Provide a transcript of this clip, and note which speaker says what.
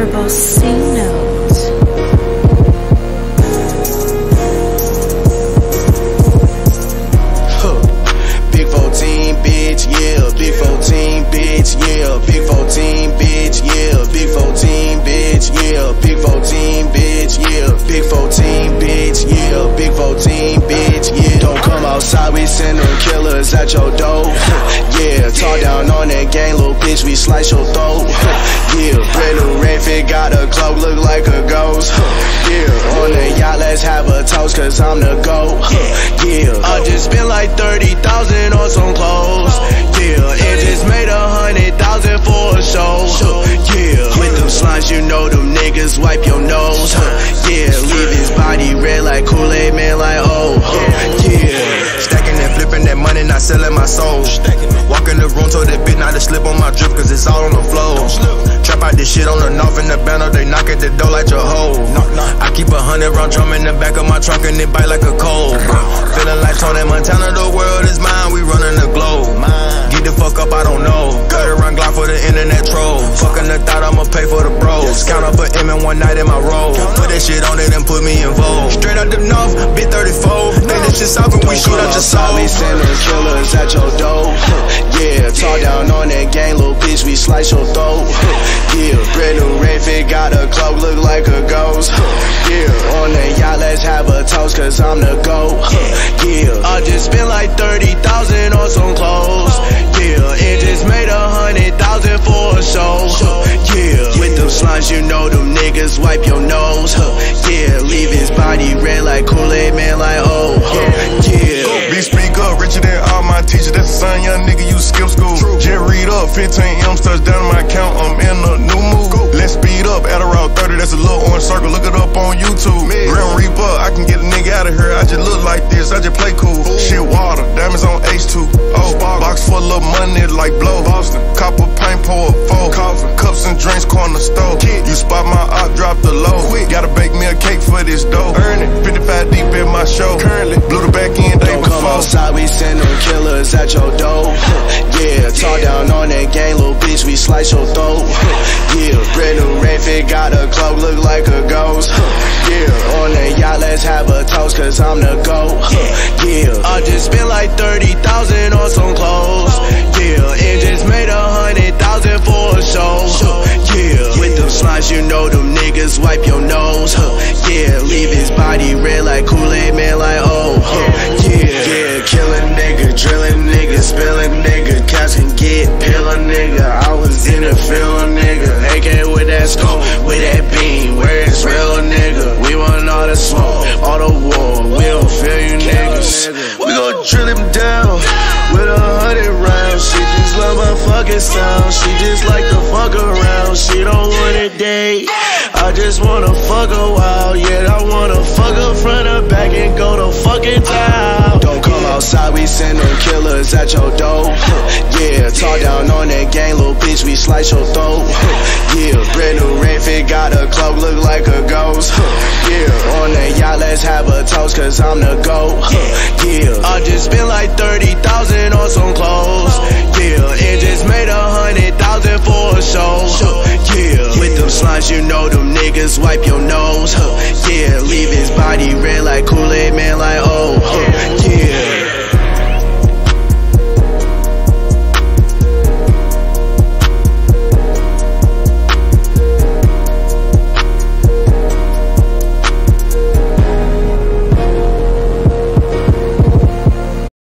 Speaker 1: Turbo C Note.
Speaker 2: Big 14, bitch, yeah. Big 14, bitch, yeah. Big 14, bitch, yeah. Big 14, bitch, yeah. Big 14, bitch, yeah. Big 14, bitch, yeah. Big 14, bitch, yeah. Don't come outside, we send them killers at your door. Yeah, talk down on that gang, little bitch, we slice your throat. A cloak, look like a ghost. Yeah, on the yacht, let's have a toast, cause I'm the GOAT. Yeah, I just spent like 30,000 on some clothes. Yeah, and just made a hundred thousand for a show. Yeah, with them slimes, you know them niggas wipe your nose. Yeah, leave his body red like Kool-Aid man, like oh. Yeah.
Speaker 3: Stacking and flipping that money, not selling my soul. Walk in the room, told that bitch not to slip on my drip, cause it's all on the floor. Trap out this shit on the north in the banner, they knock at the door like your hoe. I keep a hundred round drum in the back of my trunk and it bite like a cold. Feeling like Tony Montana, the world is mine, we running the globe. Get the fuck up, I don't know. Cut run Glock for the internet troll. Fucking the thought I'ma pay for the bros. Count up a M in one night in my roll. Put that shit on it and put me in vogue. Straight out the north, bit 34. Think this shit soft and we shoot out your soul.
Speaker 2: Sending killers at your door. Yeah, talk down on that gang, little bitch, we slice your throat. Toast, cause I'm. Yeah, I just spent like 30,000 on some clothes. Yeah, and just made a hundred thousand for a show. Yeah, with them slimes, you know them niggas wipe your nose. Yeah, leave his body red like Kool-Aid man, like oh. Yeah.
Speaker 4: Big speak up, richer than all my teachers. That's a son, young nigga, you skip school. Just read up, 15 M's touchdown in my account. I'm in a new up, Adderall 30, that's a little orange circle. Look it up on YouTube. Grim Reaper, I can get a nigga out of here. I just look like this, I just play cool. Shit water, diamonds on H2. Oh, box full of money like blow. Boston, copper paint pour four. Coffee, cups and drinks, corner store. You spot my op, drop the low. Quick. Gotta bake me a cake for this dough. Earn it, 55 deep in my show. Currently, blew the back end day
Speaker 2: Don't come
Speaker 4: before.
Speaker 2: outside, we send them killers at your door. Yeah, talk down on that gang, little bitch, we slice your throat. Cause I'm the GOAT. Yeah, I just spent like 30,000 on some clothes. Yeah, and just made a hundred thousand for a show. Yeah, with them slimes, you know them niggas wipe your nose. Yeah, leave his body red like Kool-Aid We gon' drill him down with a hundred rounds. She just love my fucking sound. She just like to fuck around. She don't wanna date. I just wanna fuck a while. Yeah, I wanna fuck her front or back and go to fucking town. Don't come outside, we send them killers at your door. Yeah, talk down on that gang, little bitch, we slice your throat. toast, cause I'm the GOAT. Yeah, I just spent like 30,000 on some clothes. Yeah, and just made a hundred thousand for a show. Yeah, with them slimes, you know them niggas wipe your nose. Yeah, leave his body red like Kool-Aid man, like oh.